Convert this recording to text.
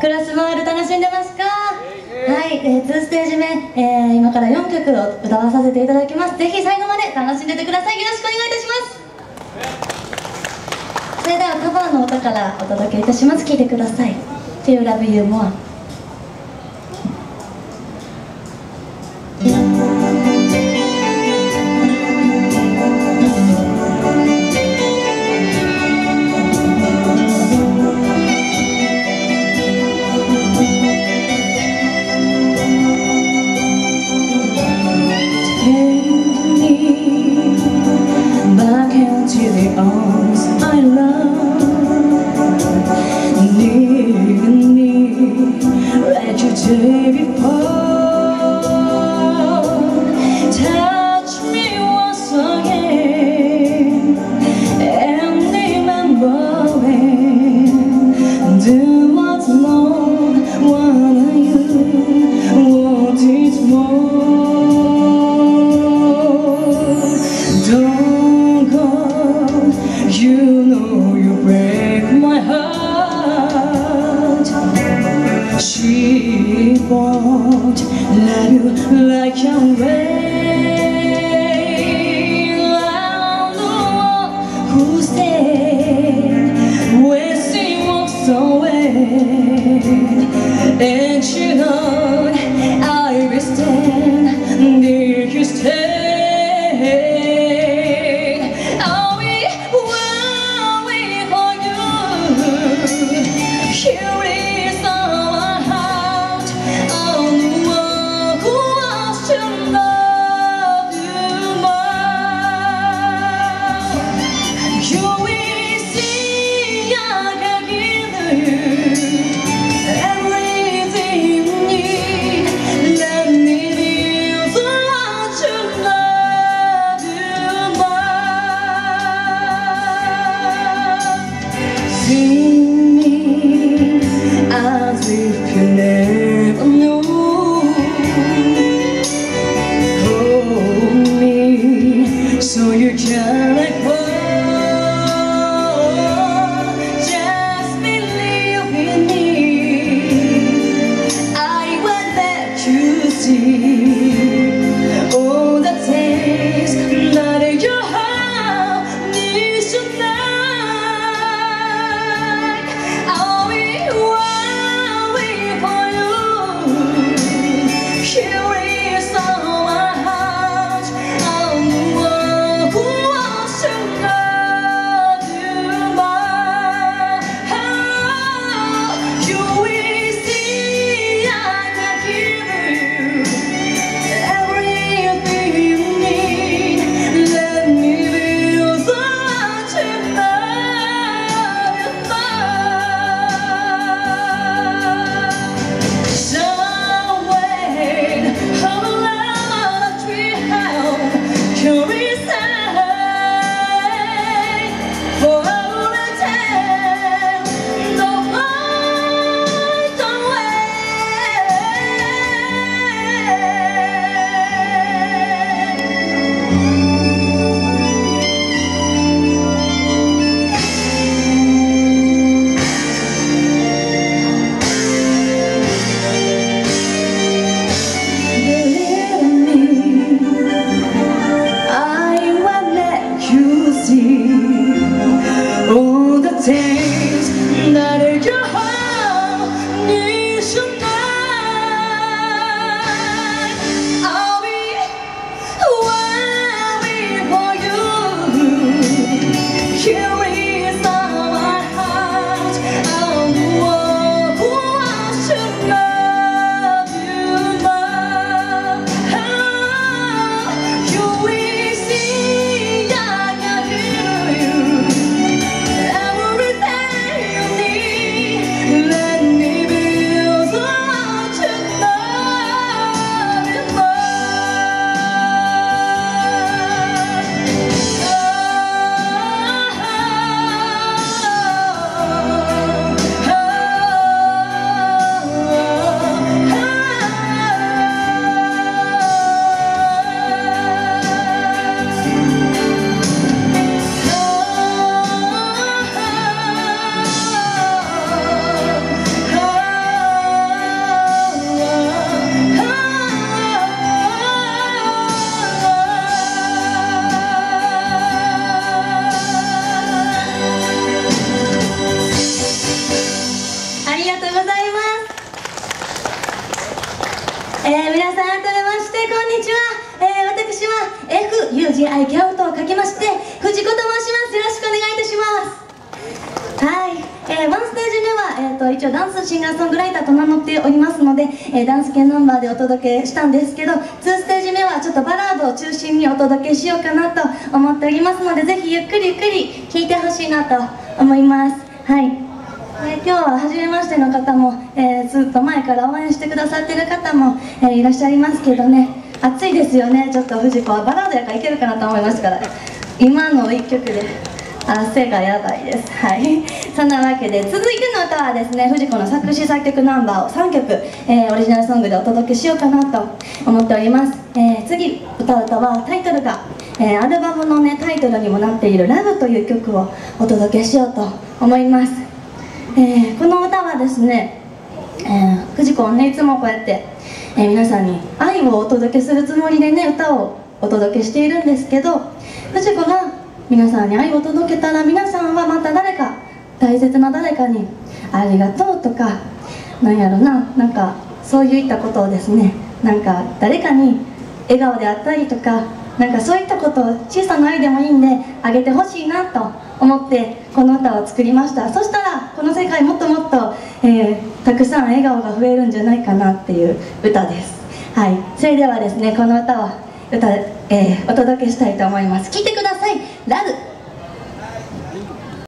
クラスマール楽しんでますか？はい、えー、2ステージ目、えー、今から4曲を歌わさせていただきます。ぜひ最後まで楽しんでてください。よろしくお願いいたします。それではカバーの歌からお届けいたします。聴いてください「To Love You More」won't let you like your rain I'm the one she walks away. your challenge. と、一応ダンスシンガーソングライターと名乗っておりますので、えー、ダンス系ナンバーでお届けしたんですけど2ステージ目はちょっとバラードを中心にお届けしようかなと思っておりますのでぜひゆっくりゆっくり聴いてほしいなと思います。はい。え今日は初めましての方も、えー、ずっと前から応援してくださってる方も、え、いらっしゃいますけどね暑いですよね。ちょっと藤子はバラードやからいけるかなと思いますから。今の1曲で。汗がやばいです。はい。そんなわけで続いての歌はですね藤子の作詞作曲ナンバーを3曲、えー、オリジナルソングでお届けしようかなと思っております、えー、次歌う歌はタイトルが、えー、アルバムのねタイトルにもなっている「ラブという曲をお届けしようと思います。え、この歌はですね、えー、藤子はねいつもこうやって、え、皆さんに愛をお届けするつもりでね歌をお届けしているんですけど藤子が皆さんに愛を届けたら皆さんはまた誰か大切な誰かに「ありがとう」とかなんやろななんかそういったことをですねなんか誰かに笑顔であったりとかなんかそういったことを小さな愛でもいいんであげてほしいなと思ってこの歌を作りました。そしたらこの世界もっともっと、えー、たくさん笑顔が増えるんじゃないかなっていう歌です。はい。それではですねこの歌を歌、えー、お届けしたいと思います。聴いてください。thing. That is,